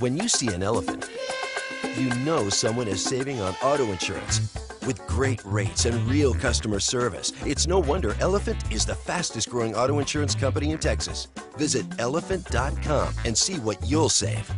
When you see an elephant, you know someone is saving on auto insurance. With great rates and real customer service, it's no wonder Elephant is the fastest growing auto insurance company in Texas. Visit elephant.com and see what you'll save.